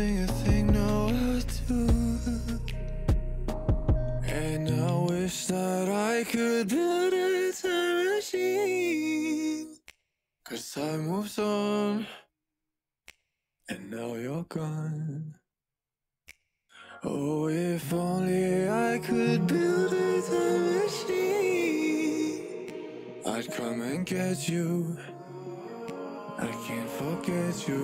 thing I think now I do? And I wish that I could build a time machine. Cause time moves on And now you're gone. Oh, if only I could build a time machine. I'd come and get you. I can't forget you.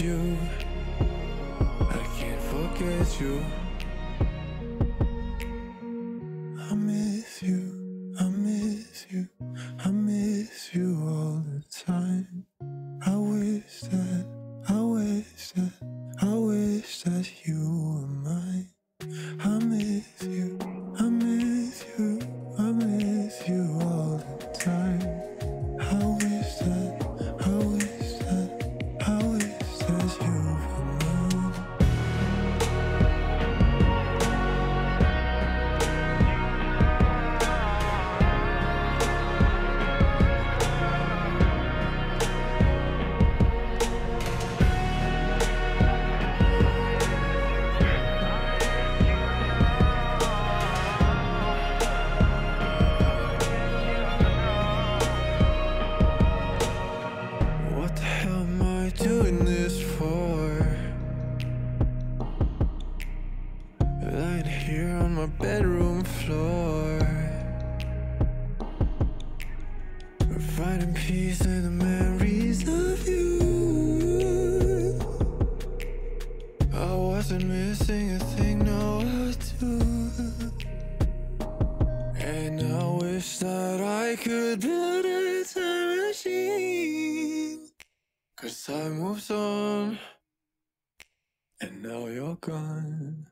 you. I can't forget you. Lying here on my bedroom floor. We're finding peace in the memories of you. I wasn't missing a thing, no I do. And I wish that I could build a time machine. Cause time moves on And now you're gone.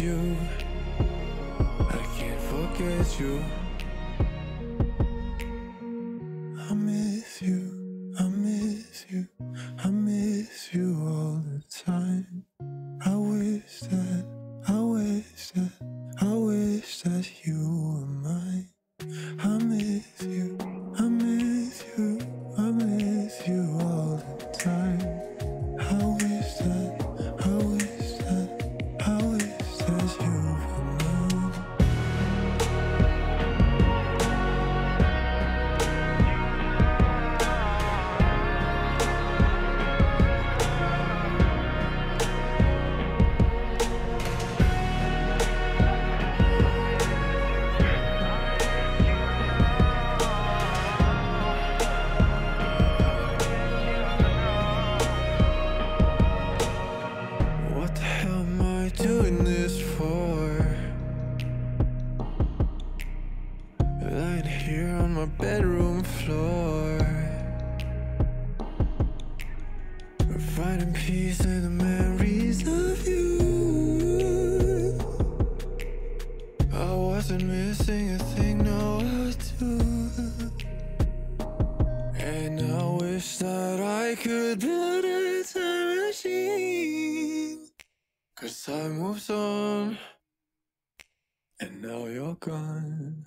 You. I can't forget you. I miss you, I miss you, I miss you all the time. I wish that, I wish that, I wish that you Lying here on my bedroom floor. Finding peace in the memories of you. I wasn't missing a thing, no, I do. And I wish that I could build a time machine. Cause time moves on, and now you're gone.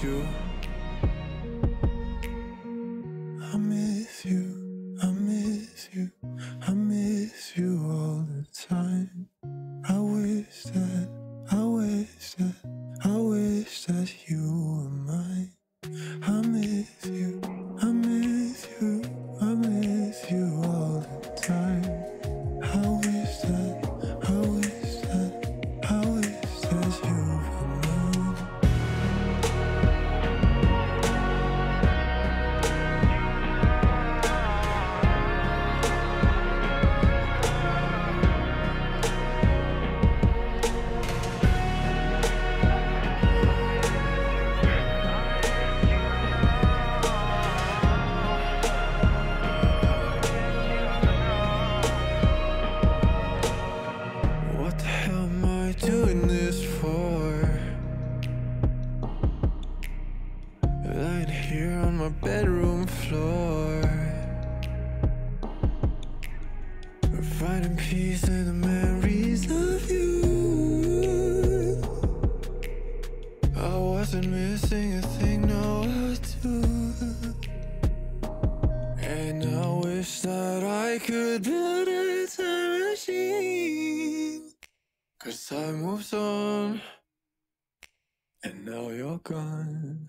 Forget my bedroom floor. Finding peace in the memories of you. I wasn't missing a thing, no, I do. And I wish that I could build a time machine. Cause time moves on. And now you're gone.